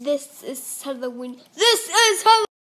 This is Halloween. This is Halloween.